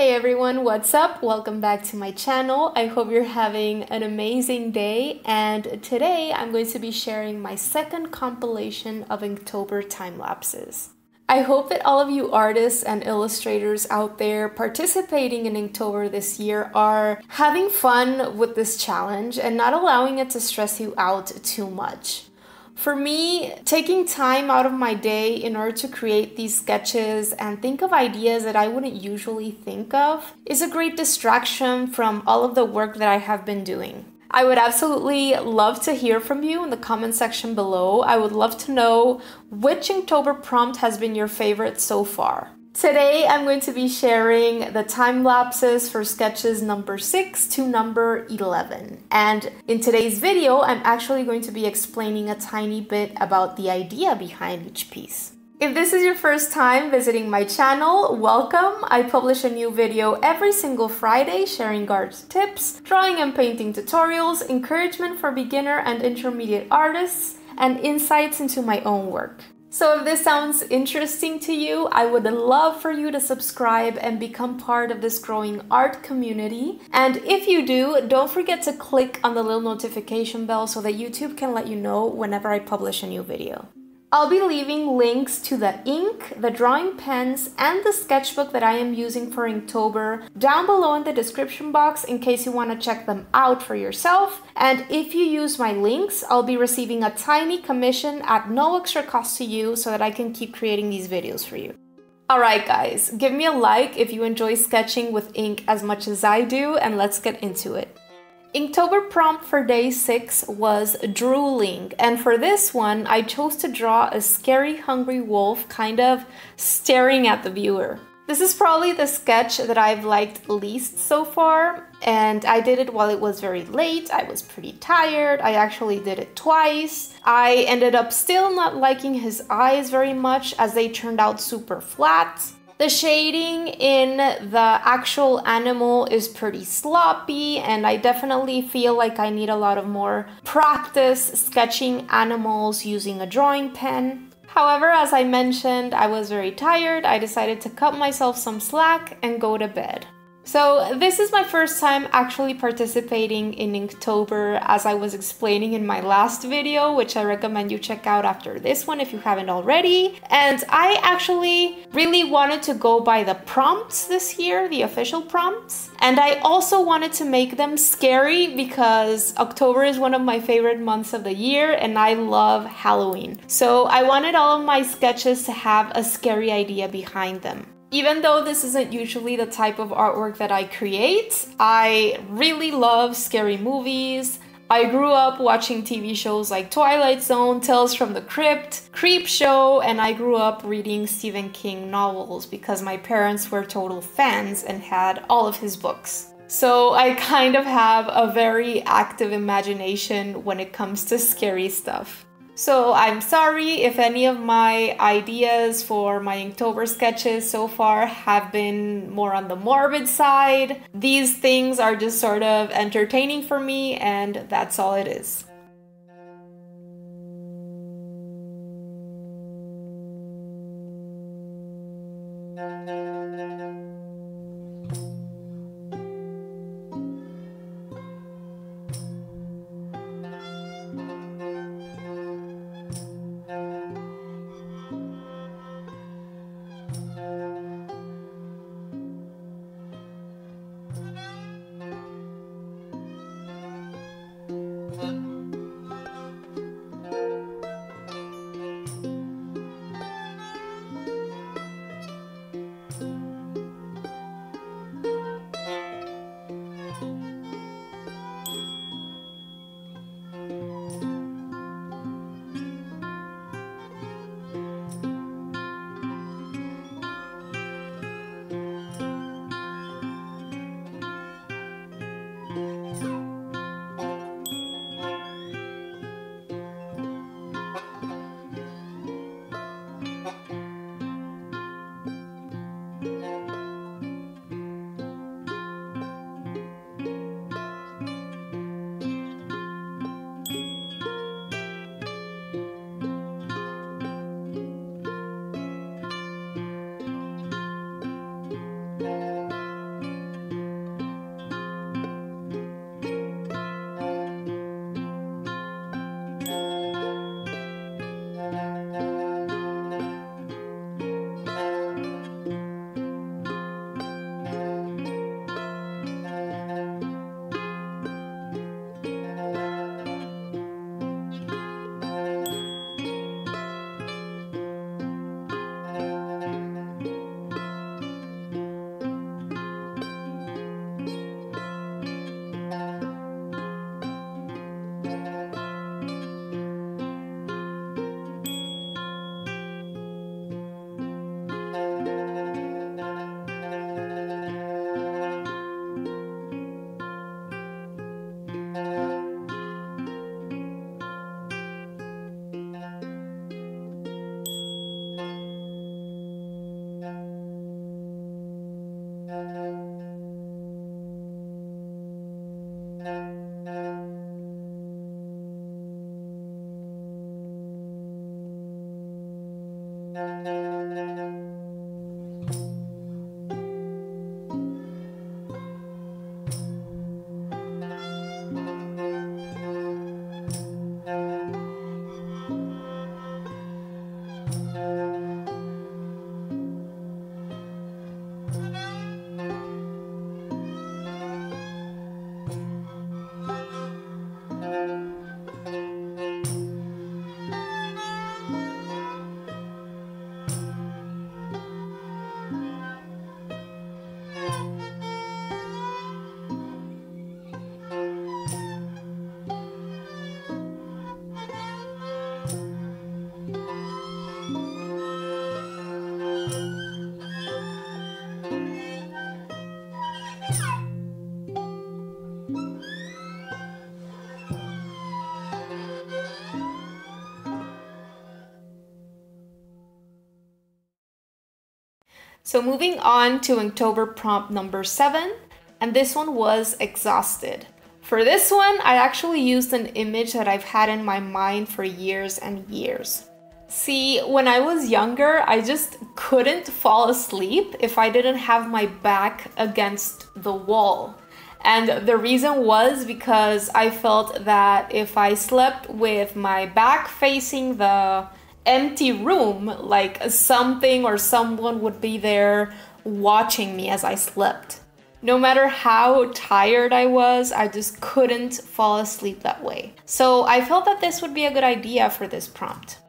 Hey everyone, what's up? Welcome back to my channel. I hope you're having an amazing day and today I'm going to be sharing my second compilation of Inktober time lapses. I hope that all of you artists and illustrators out there participating in Inktober this year are having fun with this challenge and not allowing it to stress you out too much. For me, taking time out of my day in order to create these sketches and think of ideas that I wouldn't usually think of is a great distraction from all of the work that I have been doing. I would absolutely love to hear from you in the comment section below. I would love to know which Inktober prompt has been your favorite so far. Today I'm going to be sharing the time lapses for sketches number 6 to number 11. And in today's video, I'm actually going to be explaining a tiny bit about the idea behind each piece. If this is your first time visiting my channel, welcome! I publish a new video every single Friday sharing art tips, drawing and painting tutorials, encouragement for beginner and intermediate artists, and insights into my own work. So if this sounds interesting to you, I would love for you to subscribe and become part of this growing art community. And if you do, don't forget to click on the little notification bell so that YouTube can let you know whenever I publish a new video. I'll be leaving links to the ink, the drawing pens, and the sketchbook that I am using for Inktober down below in the description box in case you want to check them out for yourself. And if you use my links, I'll be receiving a tiny commission at no extra cost to you so that I can keep creating these videos for you. Alright guys, give me a like if you enjoy sketching with ink as much as I do and let's get into it. Inktober prompt for day 6 was drooling, and for this one, I chose to draw a scary hungry wolf kind of staring at the viewer. This is probably the sketch that I've liked least so far, and I did it while it was very late. I was pretty tired. I actually did it twice. I ended up still not liking his eyes very much as they turned out super flat. The shading in the actual animal is pretty sloppy and I definitely feel like I need a lot of more practice sketching animals using a drawing pen. However, as I mentioned, I was very tired. I decided to cut myself some slack and go to bed. So this is my first time actually participating in Inktober as I was explaining in my last video, which I recommend you check out after this one if you haven't already. And I actually really wanted to go by the prompts this year, the official prompts. And I also wanted to make them scary because October is one of my favorite months of the year and I love Halloween. So I wanted all of my sketches to have a scary idea behind them. Even though this isn't usually the type of artwork that I create, I really love scary movies. I grew up watching TV shows like Twilight Zone, Tales from the Crypt, Creepshow, and I grew up reading Stephen King novels because my parents were total fans and had all of his books. So I kind of have a very active imagination when it comes to scary stuff. So I'm sorry if any of my ideas for my Inktober sketches so far have been more on the morbid side. These things are just sort of entertaining for me and that's all it is. So moving on to Inktober prompt number seven, and this one was exhausted. For this one, I actually used an image that I've had in my mind for years and years. See, when I was younger, I just couldn't fall asleep if I didn't have my back against the wall. And the reason was because I felt that if I slept with my back facing the empty room, like something or someone would be there watching me as I slept. No matter how tired I was, I just couldn't fall asleep that way. So I felt that this would be a good idea for this prompt.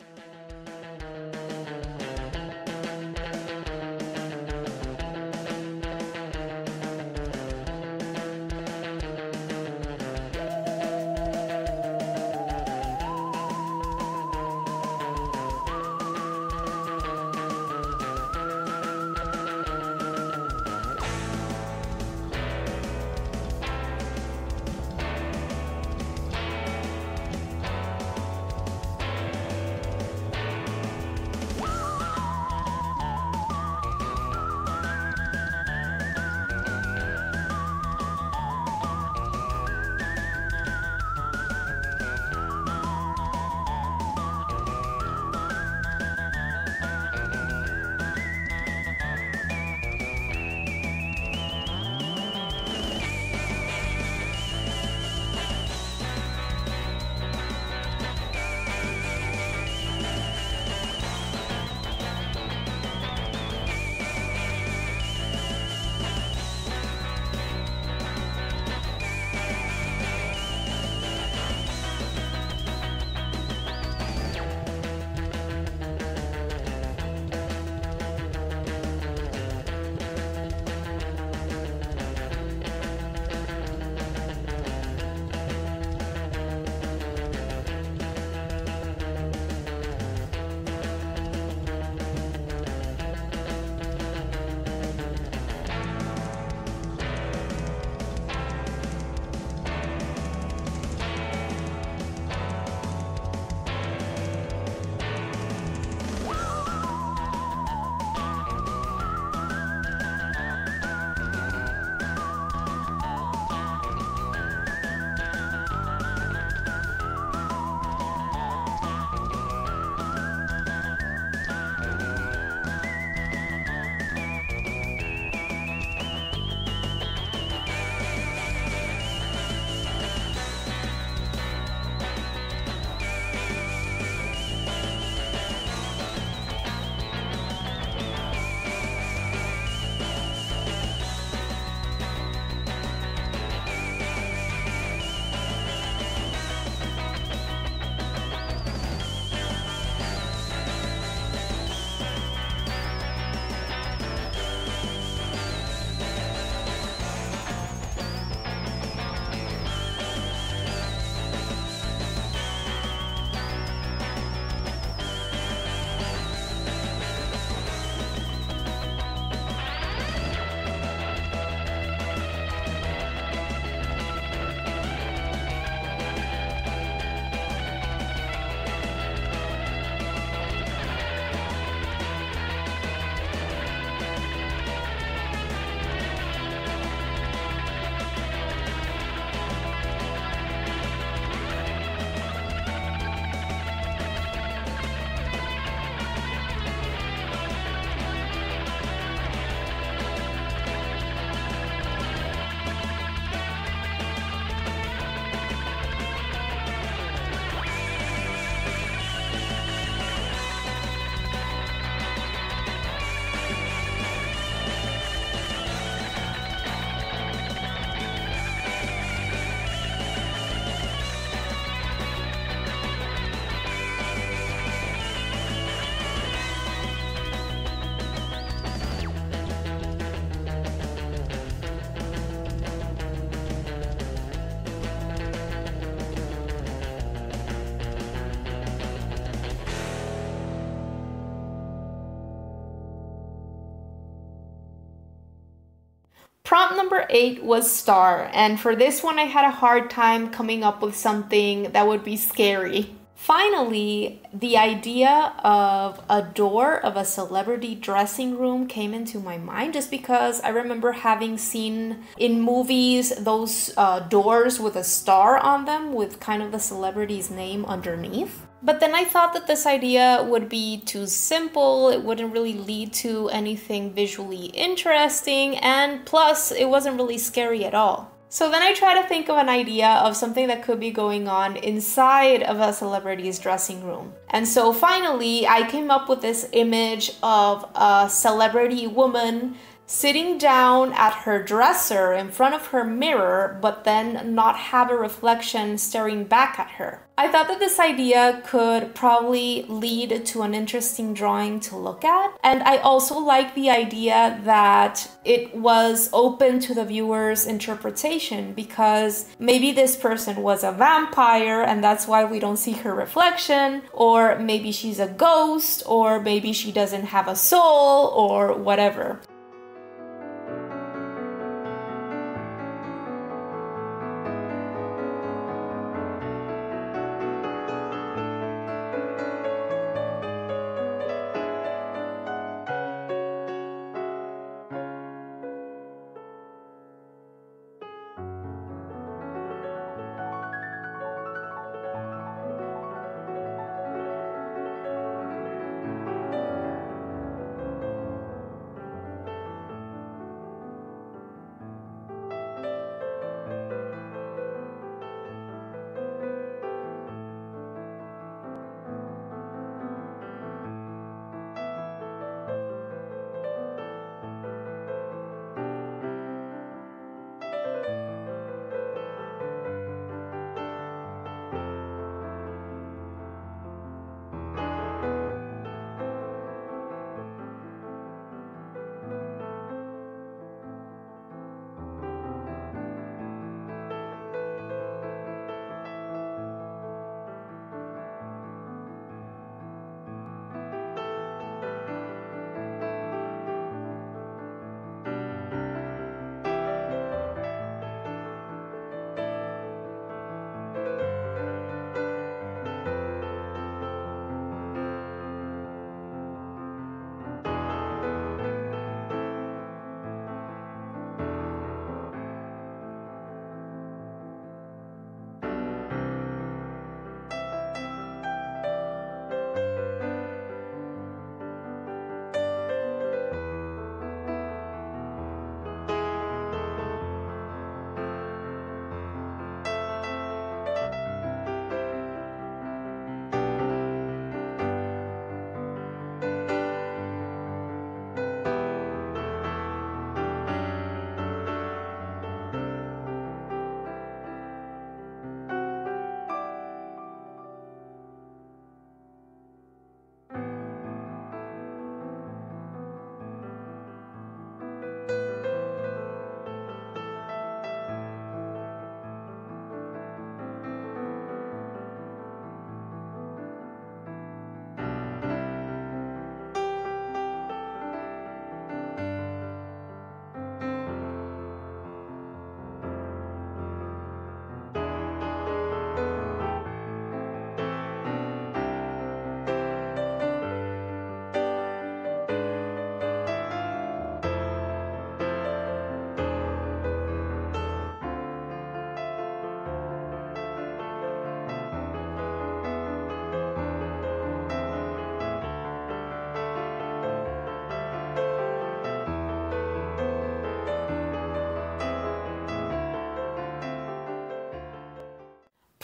Number eight was star, and for this one, I had a hard time coming up with something that would be scary. Finally, the idea of a door of a celebrity dressing room came into my mind just because I remember having seen in movies those uh, doors with a star on them with kind of the celebrity's name underneath. But then I thought that this idea would be too simple, it wouldn't really lead to anything visually interesting, and plus, it wasn't really scary at all. So then I try to think of an idea of something that could be going on inside of a celebrity's dressing room. And so finally, I came up with this image of a celebrity woman sitting down at her dresser in front of her mirror, but then not have a reflection staring back at her. I thought that this idea could probably lead to an interesting drawing to look at. And I also like the idea that it was open to the viewer's interpretation because maybe this person was a vampire and that's why we don't see her reflection, or maybe she's a ghost, or maybe she doesn't have a soul, or whatever.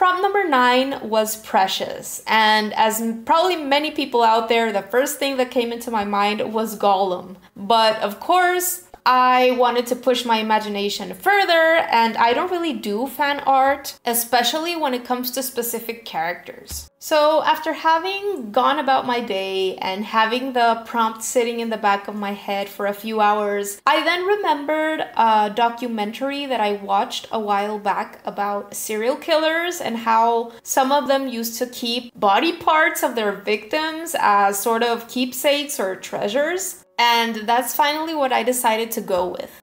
Prompt number nine was Precious. And as probably many people out there, the first thing that came into my mind was Gollum. But of course, I wanted to push my imagination further, and I don't really do fan art, especially when it comes to specific characters. So, after having gone about my day and having the prompt sitting in the back of my head for a few hours, I then remembered a documentary that I watched a while back about serial killers and how some of them used to keep body parts of their victims as sort of keepsakes or treasures. And that's finally what I decided to go with.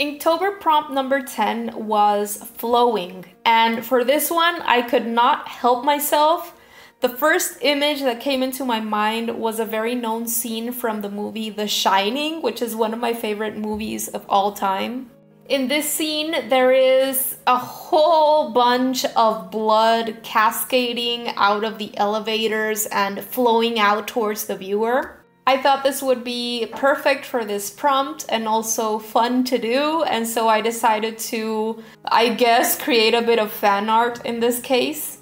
Inktober prompt number 10 was flowing, and for this one, I could not help myself. The first image that came into my mind was a very known scene from the movie The Shining, which is one of my favorite movies of all time. In this scene, there is a whole bunch of blood cascading out of the elevators and flowing out towards the viewer. I thought this would be perfect for this prompt and also fun to do, and so I decided to, I guess, create a bit of fan art in this case.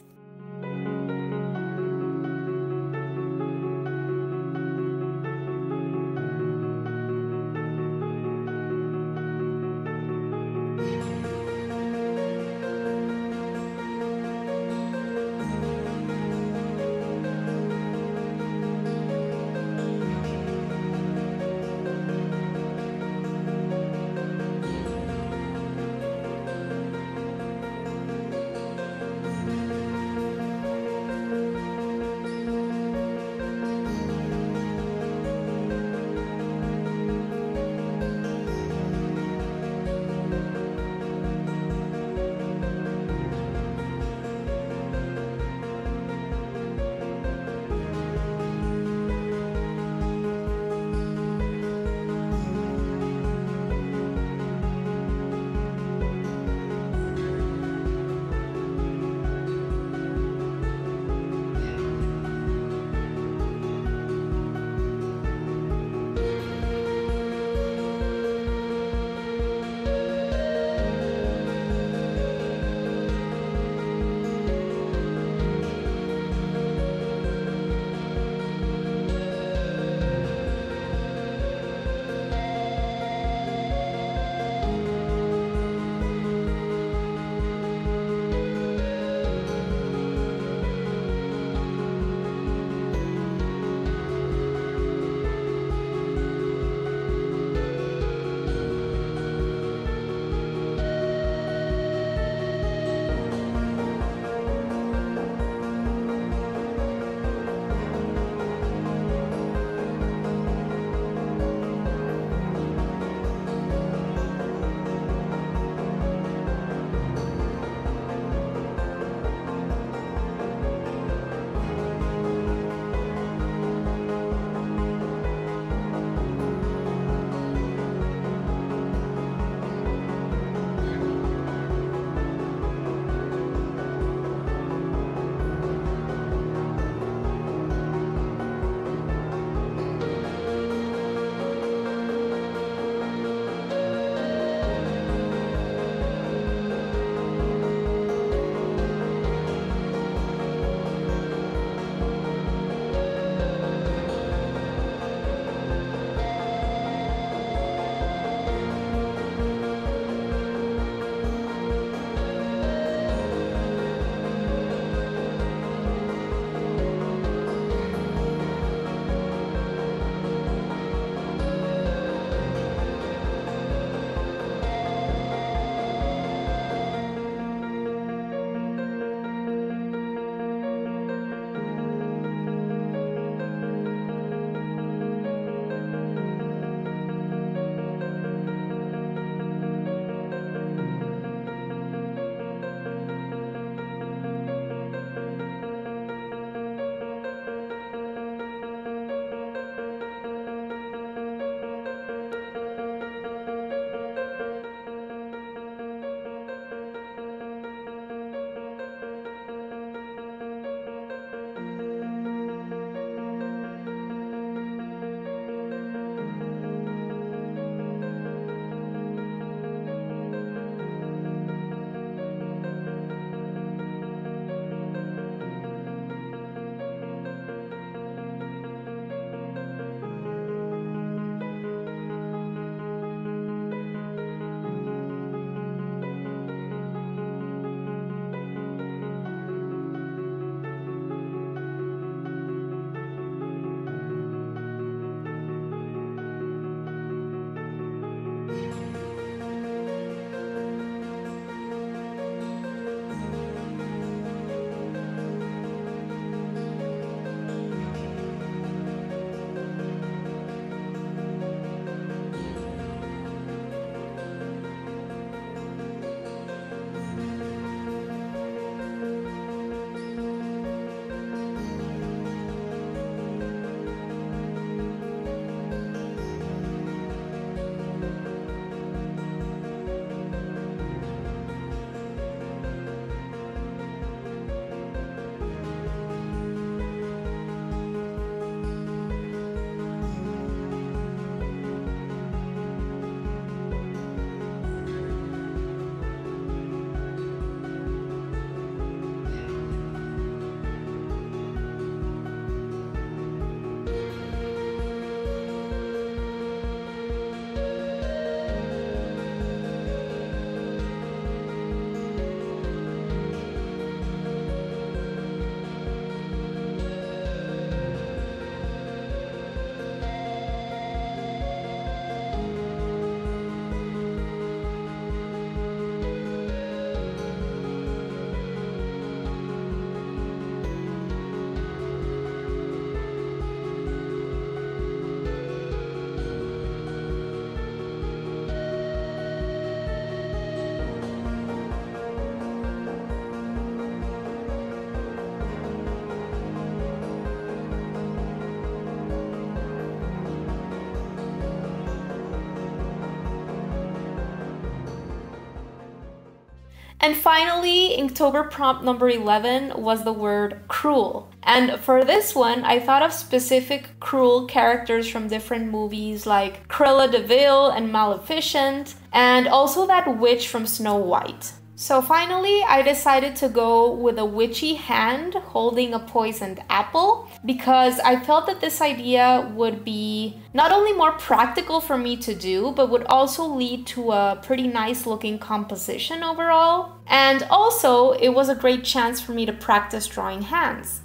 And finally, Inktober prompt number 11 was the word cruel. And for this one, I thought of specific cruel characters from different movies like Cruella de Vil and Maleficent, and also that witch from Snow White. So finally, I decided to go with a witchy hand holding a poisoned apple because I felt that this idea would be not only more practical for me to do, but would also lead to a pretty nice looking composition overall. And also, it was a great chance for me to practice drawing hands.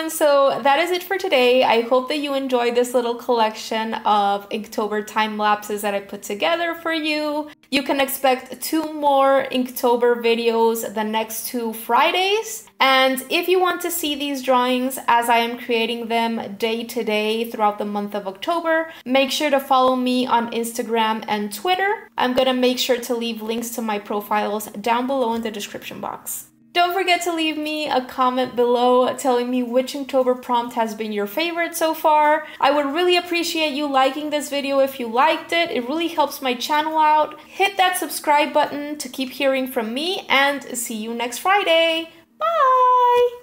Everyone. So that is it for today. I hope that you enjoyed this little collection of Inktober time lapses that I put together for you. You can expect two more Inktober videos the next two Fridays. And if you want to see these drawings as I am creating them day to day throughout the month of October, make sure to follow me on Instagram and Twitter. I'm gonna make sure to leave links to my profiles down below in the description box. Don't forget to leave me a comment below telling me which Inktober prompt has been your favorite so far. I would really appreciate you liking this video if you liked it. It really helps my channel out. Hit that subscribe button to keep hearing from me and see you next Friday. Bye!